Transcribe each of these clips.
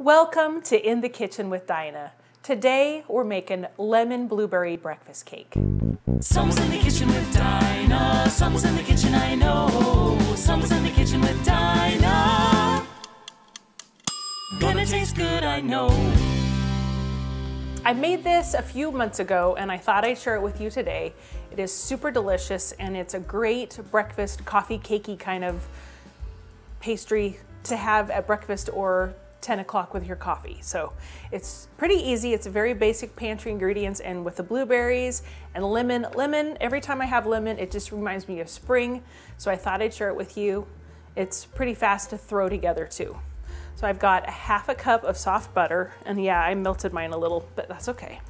Welcome to In the Kitchen with Dinah. Today we're making lemon blueberry breakfast cake. Someone's in the kitchen with Dinah. Someone's in the kitchen, I know. Someone's in the kitchen with Dinah. Gonna taste good, I know. I made this a few months ago and I thought I'd share it with you today. It is super delicious and it's a great breakfast, coffee cakey kind of pastry to have at breakfast or 10 o'clock with your coffee. So it's pretty easy. It's very basic pantry ingredients and with the blueberries and lemon. Lemon, every time I have lemon, it just reminds me of spring. So I thought I'd share it with you. It's pretty fast to throw together too. So I've got a half a cup of soft butter, and yeah, I melted mine a little, but that's okay.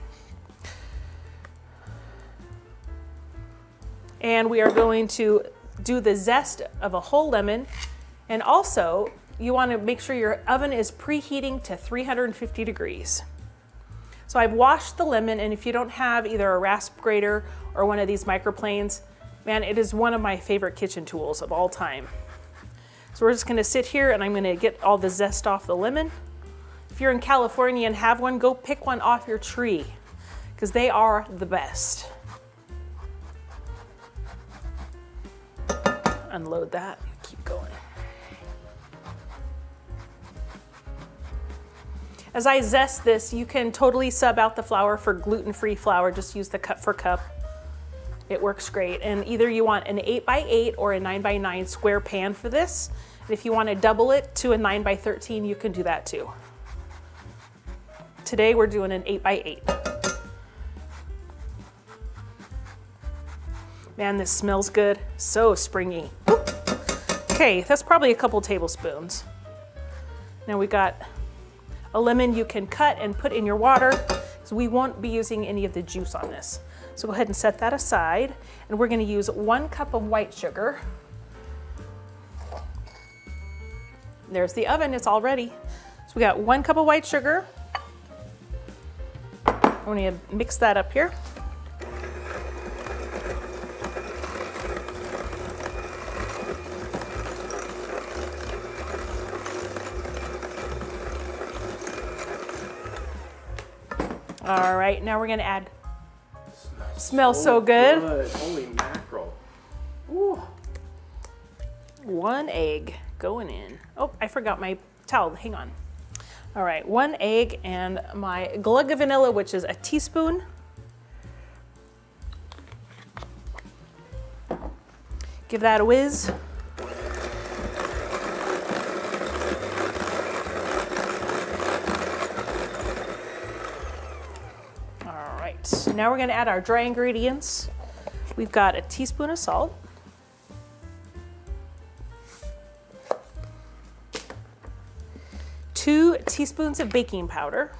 And we are going to do the zest of a whole lemon. And also, you want to make sure your oven is preheating to 350 degrees. So I've washed the lemon, and if you don't have either a rasp grater or one of these microplanes, man, it is one of my favorite kitchen tools of all time. So we're just gonna sit here and I'm gonna get all the zest off the lemon. If you're in California and have one, go pick one off your tree because they are the best. Unload that, As I zest this, you can totally sub out the flour for gluten-free flour. Just use the cup for cup. It works great. And either you want an 8 by 8 or a 9 by 9 square pan for this. And if you want to double it to a 9 by 13, you can do that too. Today we're doing an 8 by 8 Man, this smells good. So springy. Okay, that's probably a couple tablespoons. Now we got a lemon you can cut and put in your water. So we won't be using any of the juice on this. So go ahead and set that aside. And we're gonna use one cup of white sugar. There's the oven, it's all ready. So we got one cup of white sugar. I'm gonna mix that up here. All right, now we're gonna add Smells so good. Holy mackerel. Ooh. One egg going in. Oh, I forgot my towel. Hang on. All right, one egg and my glug of vanilla, which is a teaspoon. Give that a whiz. Now we're gonna add our dry ingredients. We've got a teaspoon of salt. Two teaspoons of baking powder.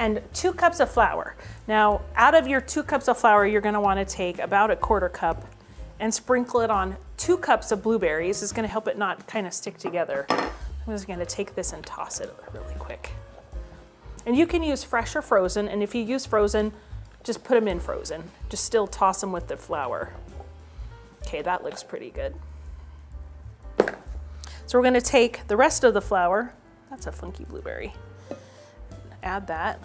and two cups of flour. Now, out of your two cups of flour, you're gonna wanna take about a quarter cup and sprinkle it on two cups of blueberries. It's gonna help it not kind of stick together. I'm just gonna take this and toss it really quick. And you can use fresh or frozen, and if you use frozen, just put them in frozen. Just still toss them with the flour. Okay, that looks pretty good. So we're gonna take the rest of the flour, that's a funky blueberry, add that.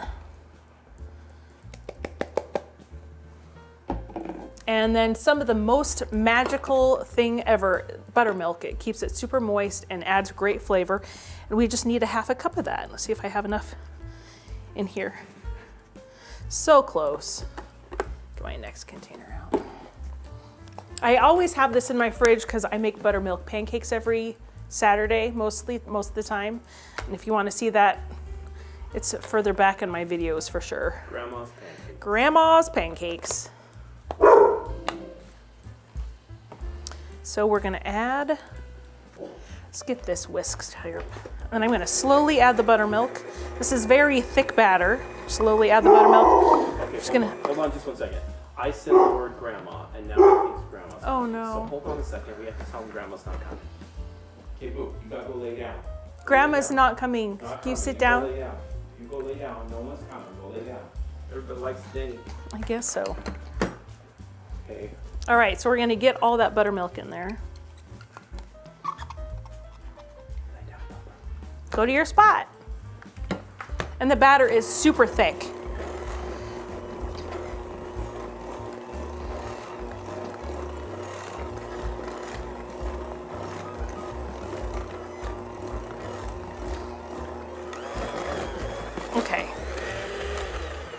And then some of the most magical thing ever, buttermilk. It keeps it super moist and adds great flavor. And we just need a half a cup of that. Let's see if I have enough in here. So close. Get my next container out. I always have this in my fridge because I make buttermilk pancakes every Saturday, mostly most of the time. And if you want to see that, it's further back in my videos for sure. Grandma's pancakes. Grandma's pancakes. So we're gonna add, let's get this whisked here. And I'm gonna slowly add the buttermilk. This is very thick batter. Slowly add the buttermilk. Okay, just gonna. hold on just one second. I said the word grandma, and now I think it's grandma's. Oh, pancakes. no. So hold on a second. We have to tell them grandma's not coming. Okay, boo. You gotta go lay down. Grandma's down. not coming. Not Can you coming. sit go down? lay down. You Go lay down. No one's coming. Go lay down. Everybody likes Denny. I guess so. Okay. All right, so we're gonna get all that buttermilk in there. Go to your spot. And the batter is super thick. Okay.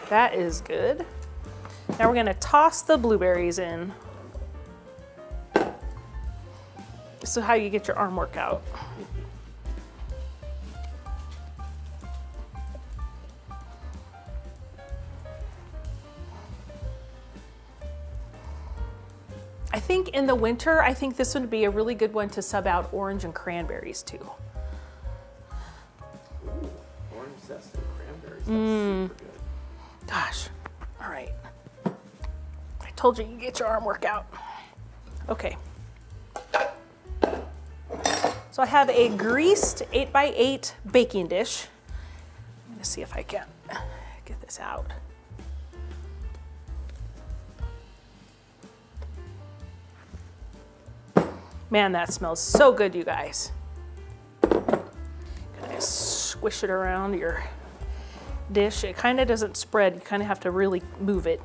That is good. Now we're gonna toss the blueberries in. Is how you get your arm workout. I think in the winter, I think this would be a really good one to sub out orange and cranberries too. Ooh, orange zest and cranberries. That's Mm. super good. Gosh. All right. I told you you get your arm workout. Okay. So I have a greased 8x8 baking dish. I'm gonna see if I can get this out. Man, that smells so good, you guys. Of squish it around your dish. It kind of doesn't spread. You kind of have to really move it.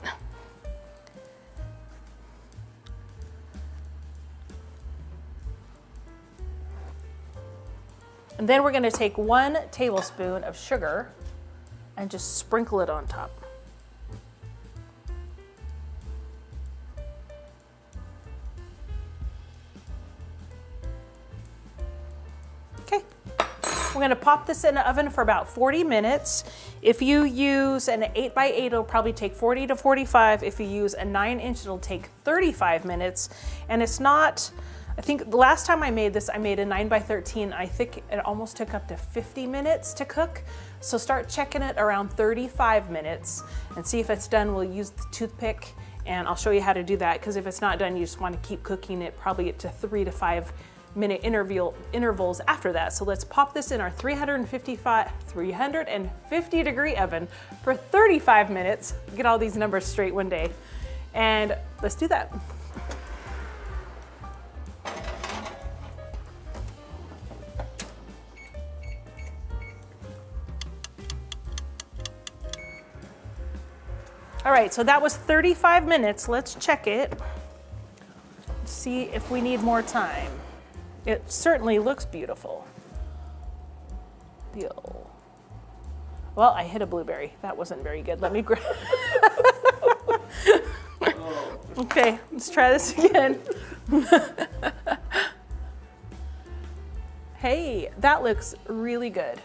And then we're going to take one tablespoon of sugar and just sprinkle it on top. Okay. We're gonna pop this in the oven for about 40 minutes. If you use an 8x8, it'll probably take 40 to 45. If you use a 9 inch, it'll take 35 minutes. And it's not, I think the last time I made this, I made a 9 by 13. I think it almost took up to 50 minutes to cook. So start checking it around 35 minutes and see if it's done. We'll use the toothpick and I'll show you how to do that because if it's not done, you just want to keep cooking it probably to three to five minute interval intervals after that. So let's pop this in our 355 350 degree oven for 35 minutes. Get all these numbers straight one day. And let's do that. All right, so that was 35 minutes. Let's check it. See if we need more time. It certainly looks beautiful. Deal. Well, I hit a blueberry. That wasn't very good. Let me grab. okay, let's try this again. hey, that looks really good.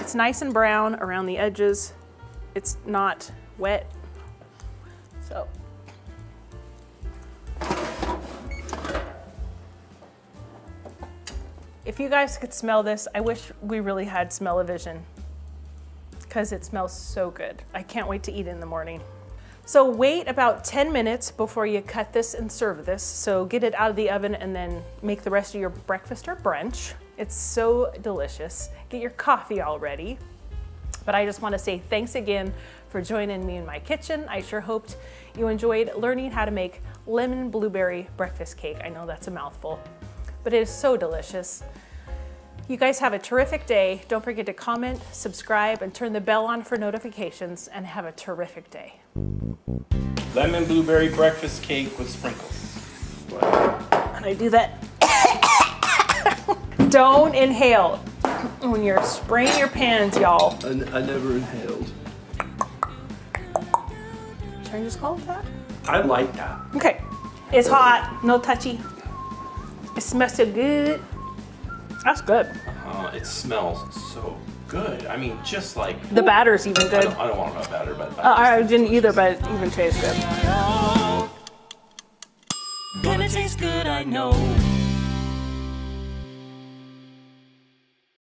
It's nice and brown around the edges. It's not wet. So If you guys could smell this, I wish we really had smell-o-vision because it smells so good. I can't wait to eat in the morning. So wait about 10 minutes before you cut this and serve this. So get it out of the oven and then make the rest of your breakfast or brunch. It's so delicious. Get your coffee all ready. But I just want to say thanks again for joining me in my kitchen. I sure hoped you enjoyed learning how to make lemon blueberry breakfast cake. I know that's a mouthful, but it is so delicious. You guys have a terrific day. Don't forget to comment, subscribe, and turn the bell on for notifications, and have a terrific day. Lemon blueberry breakfast cake with sprinkles. And I do that. Don't inhale when you're spraying your pans, y'all. I, I never inhaled. Should I just call it that? I like that. Okay. It's hot, no touchy. It smells so good. That's good. Uh, it smells so good. I mean, just like The batter's even I good. don't, I don't want to know better, but Uh, I didn't either, but it even tastes good. Gonna taste good, I know.